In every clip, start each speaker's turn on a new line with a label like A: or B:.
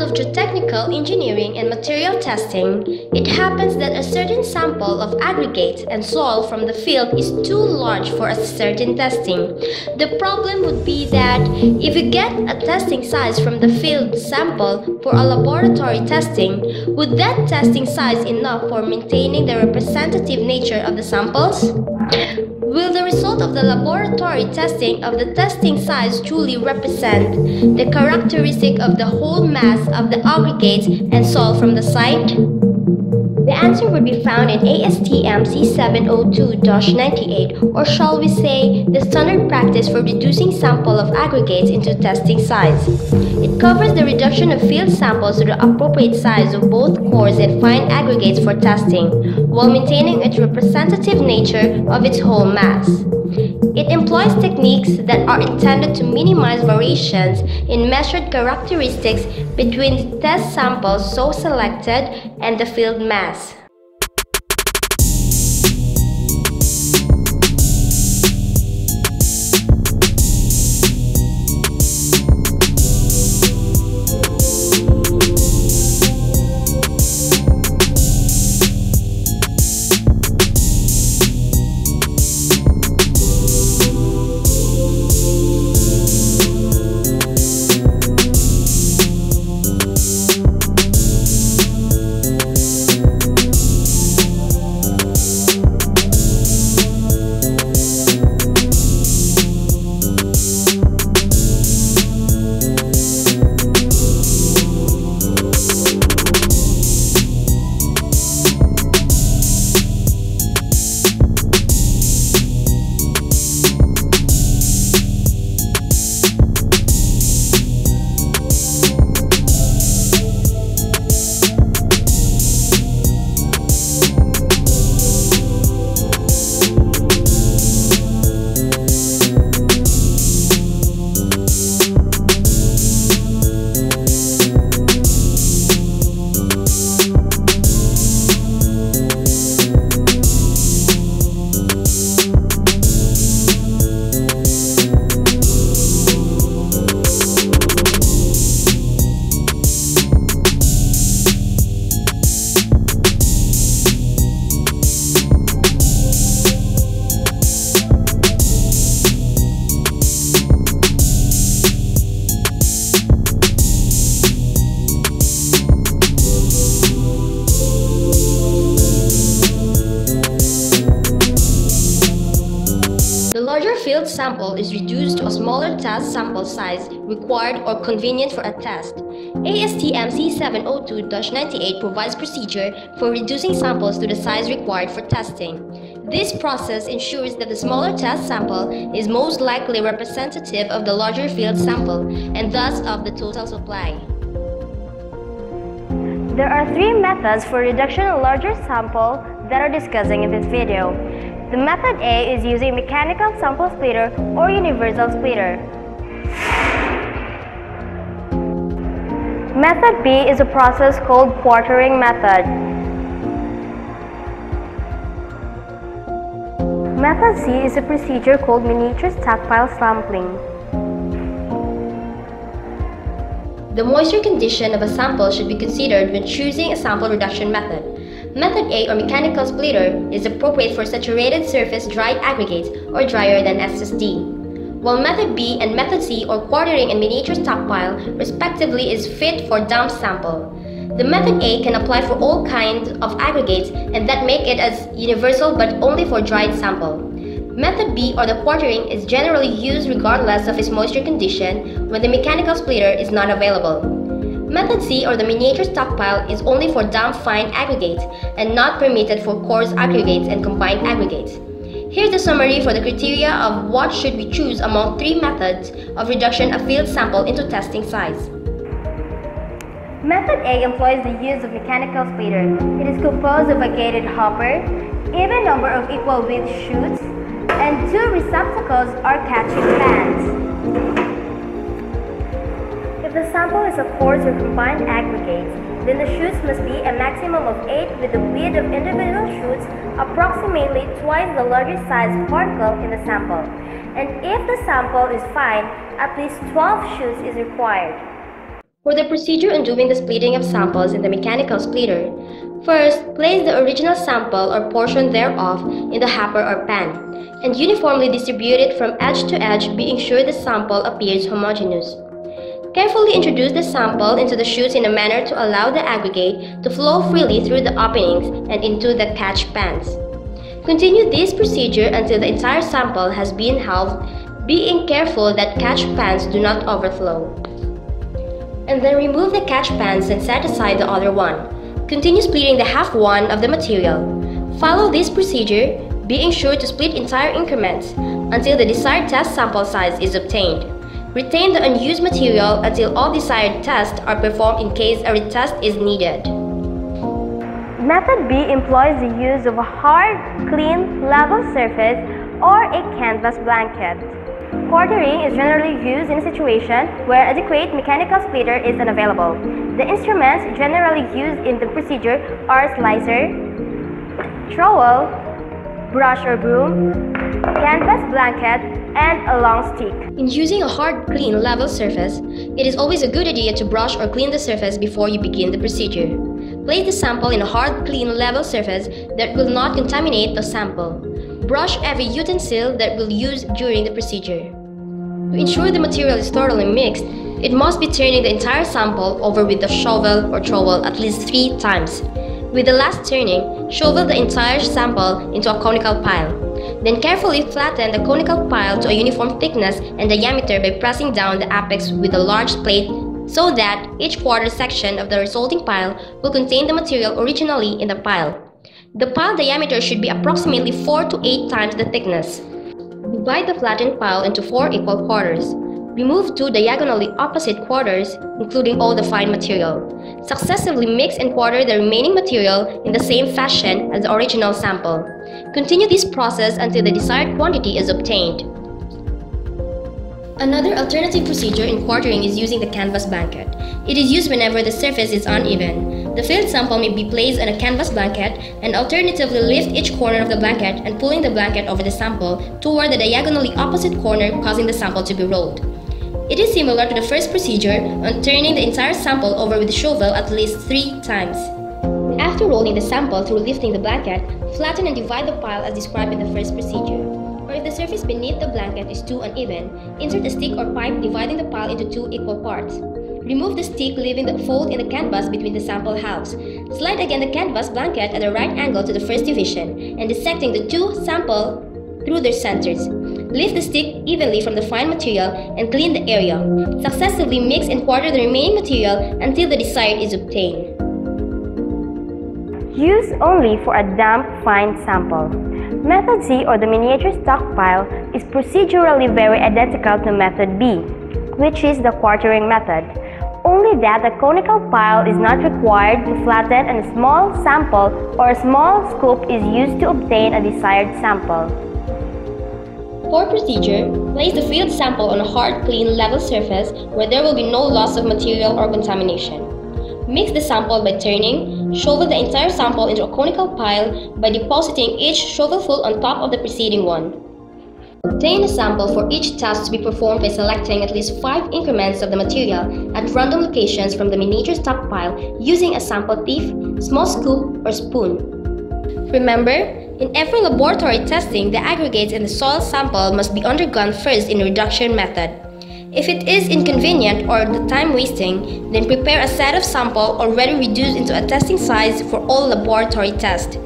A: of geotechnical engineering and material testing, it happens that a certain sample of aggregate and soil from the field is too large for a certain testing. The problem would be that if you get a testing size from the field sample for a laboratory testing, would that testing size enough for maintaining the representative nature of the samples? Will the result of the laboratory testing of the testing size truly represent the characteristic of the whole mass of the aggregates and soil from the site? The answer would be found in ASTM C702-98 or shall we say the standard practice for reducing sample of aggregates into testing size. It covers the reduction of field samples to the appropriate size of both coarse and fine aggregates for testing while maintaining its representative nature of its whole mass. It employs techniques that are intended to minimize variations in measured characteristics between test samples so selected and the field mass. Field sample is reduced to a smaller test sample size required or convenient for a test. ASTM C702-98 provides procedure for reducing samples to the size required for testing. This process ensures that the smaller test sample is most likely representative of the larger field sample and thus of the total supply. There are three methods for reduction of larger sample that are discussing in this video. The method A is using mechanical sample splitter or universal splitter. Method B is a process called quartering method. Method C is a procedure called miniature stockpile sampling. The moisture condition of a sample should be considered when choosing a sample reduction method. Method A or mechanical splitter is appropriate for saturated surface dried aggregates or drier than SSD. While Method B and Method C or quartering and miniature stockpile respectively is fit for damp sample. The Method A can apply for all kinds of aggregates and that make it as universal but only for dried sample. Method B or the quartering is generally used regardless of its moisture condition when the mechanical splitter is not available. Method C or the miniature stockpile is only for damp fine aggregates and not permitted for coarse aggregates and combined aggregates. Here's the summary for the criteria of what should we choose among three methods of reduction of field sample into testing size. Method A employs the use of mechanical splitter. It is composed of a gated hopper, even number of equal width chutes, and two receptacles or catching fans the sample is a coarse or combined aggregate, then the chutes must be a maximum of 8 with the width of individual chutes approximately twice the largest size particle in the sample. And if the sample is fine, at least 12 chutes is required. For the procedure on doing the splitting of samples in the mechanical splitter, first place the original sample or portion thereof in the hopper or pan, and uniformly distribute it from edge to edge being sure the sample appears homogeneous. Carefully introduce the sample into the chutes in a manner to allow the aggregate to flow freely through the openings and into the catch pans. Continue this procedure until the entire sample has been halved, being careful that catch pans do not overflow. And then remove the catch pans and set aside the other one. Continue splitting the half one of the material. Follow this procedure, being sure to split entire increments until the desired test sample size is obtained. Retain the unused material until all desired tests are performed in case a retest is needed.
B: Method B employs the use of a hard, clean, level surface or a canvas blanket. Quartering is generally used in a situation where adequate mechanical splitter is unavailable. The instruments generally used in the procedure are slicer, trowel, brush or broom, canvas blanket, and a long stick.
A: In using a hard, clean, level surface, it is always a good idea to brush or clean the surface before you begin the procedure. Place the sample in a hard, clean, level surface that will not contaminate the sample. Brush every utensil that will use during the procedure. To ensure the material is thoroughly mixed, it must be turning the entire sample over with the shovel or trowel at least three times. With the last turning, shovel the entire sample into a conical pile. Then carefully flatten the conical pile to a uniform thickness and diameter by pressing down the apex with a large plate so that each quarter section of the resulting pile will contain the material originally in the pile. The pile diameter should be approximately 4 to 8 times the thickness. Divide the flattened pile into 4 equal quarters. Remove two diagonally opposite quarters, including all the fine material. Successively mix and quarter the remaining material in the same fashion as the original sample. Continue this process until the desired quantity is obtained. Another alternative procedure in quartering is using the canvas blanket. It is used whenever the surface is uneven. The field sample may be placed on a canvas blanket and alternatively lift each corner of the blanket and pulling the blanket over the sample toward the diagonally opposite corner causing the sample to be rolled. It is similar to the first procedure on turning the entire sample over with the shovel at least three times. After rolling the sample through lifting the blanket, flatten and divide the pile as described in the first procedure or if the surface beneath the blanket is too uneven, insert a stick or pipe dividing the pile into two equal parts. Remove the stick leaving the fold in the canvas between the sample halves. Slide again the canvas blanket at a right angle to the first division and dissecting the two sample through their centers. Lift the stick evenly from the fine material and clean the area. Successively mix and quarter the remaining material until the desired is obtained.
B: Use only for a damp fine sample. Method C or the miniature stockpile is procedurally very identical to method B, which is the quartering method. Only that the conical pile is not required to flatten and a small sample or a small scoop is used to obtain a desired sample.
A: For procedure, place the field sample on a hard, clean, level surface where there will be no loss of material or contamination. Mix the sample by turning, shovel the entire sample into a conical pile by depositing each shovelful on top of the preceding one. Obtain a sample for each task to be performed by selecting at least 5 increments of the material at random locations from the miniature stockpile using a sample thief, small scoop, or spoon. Remember, in every laboratory testing, the aggregates in the soil sample must be undergone first in reduction method. If it is inconvenient or the time wasting, then prepare a set of sample already reduced into a testing size for all laboratory tests.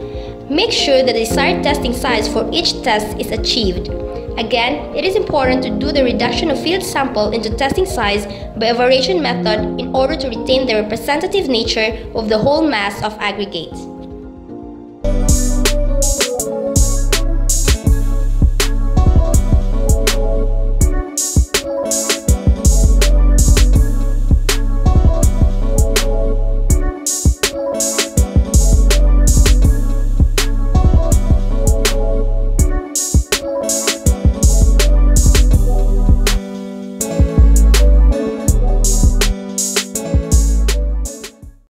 A: Make sure the desired testing size for each test is achieved. Again, it is important to do the reduction of field sample into testing size by a variation method in order to retain the representative nature of the whole mass of aggregates.